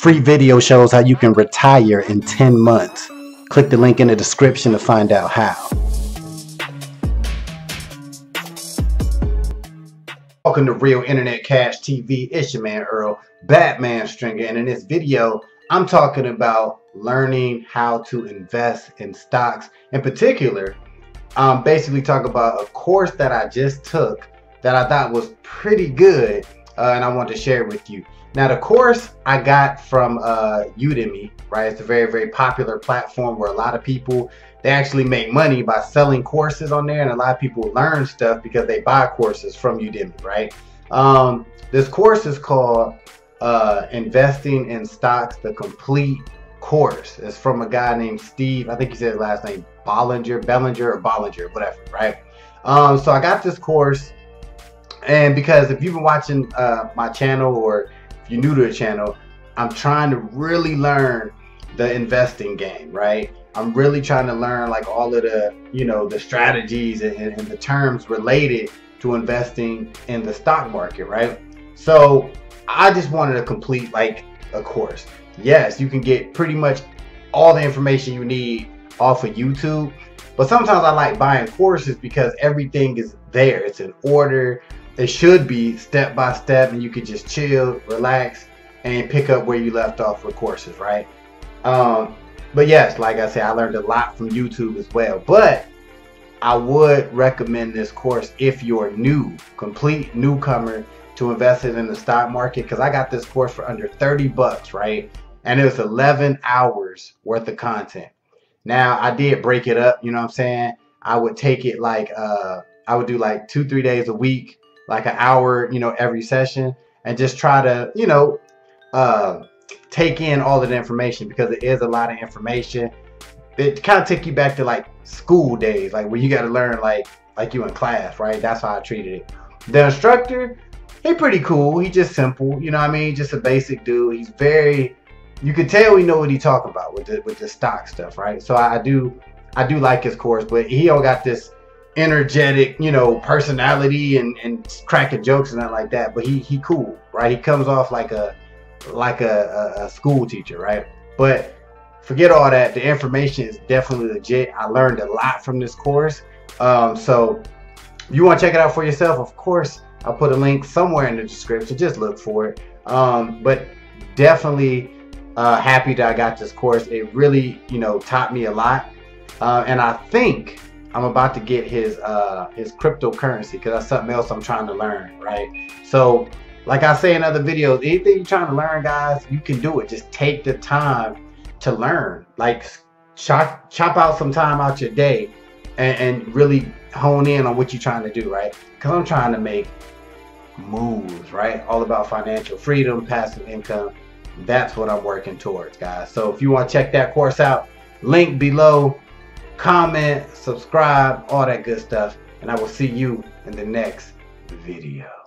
free video shows how you can retire in 10 months. Click the link in the description to find out how. Welcome to Real Internet Cash TV. It's your man Earl, Batman Stringer, and in this video, I'm talking about learning how to invest in stocks. In particular, I'm basically talking about a course that I just took that I thought was pretty good, uh, and I want to share with you. Now, the course I got from uh, Udemy, right? It's a very, very popular platform where a lot of people they actually make money by selling courses on there, and a lot of people learn stuff because they buy courses from Udemy, right? Um, this course is called uh, "Investing in Stocks: The Complete Course." It's from a guy named Steve. I think he said his last name Bollinger, Bellinger, or Bollinger, whatever, right? Um, so I got this course, and because if you've been watching uh, my channel or if you're new to the channel, I'm trying to really learn the investing game, right? I'm really trying to learn like all of the, you know, the strategies and, and the terms related to investing in the stock market, right? So I just wanted to complete like a course. Yes, you can get pretty much all the information you need off of YouTube. But sometimes I like buying courses because everything is there. It's in order it should be step by step and you can just chill, relax, and pick up where you left off with courses, right? Um, but yes, like I said, I learned a lot from YouTube as well. But I would recommend this course if you're new, complete newcomer to investing in the stock market because I got this course for under 30 bucks, right? And it was 11 hours worth of content. Now, I did break it up, you know what I'm saying? I would take it like, uh, I would do like two, three days a week like an hour, you know, every session and just try to, you know, uh, take in all of the information because it is a lot of information. It kind of take you back to like school days, like where you got to learn like like you in class, right? That's how I treated it. The instructor, he pretty cool. He just simple, you know what I mean? Just a basic dude. He's very, you can tell he know what he talking about with the with the stock stuff, right? So I, I do I do like his course, but he don't got this energetic, you know, personality and, and cracking jokes and that like that. But he he cool, right? He comes off like a like a, a, a school teacher, right? But forget all that. The information is definitely legit. I learned a lot from this course. Um, so you want to check it out for yourself, of course, I'll put a link somewhere in the description. Just look for it. Um, but definitely uh, happy that I got this course. It really, you know, taught me a lot. Uh, and I think I'm about to get his uh, his cryptocurrency because that's something else I'm trying to learn, right? So, like I say in other videos, anything you're trying to learn, guys, you can do it. Just take the time to learn. Like chop chop out some time out your day and, and really hone in on what you're trying to do, right? Because I'm trying to make moves, right? All about financial freedom, passive income. That's what I'm working towards, guys. So if you want to check that course out, link below comment, subscribe, all that good stuff. And I will see you in the next video.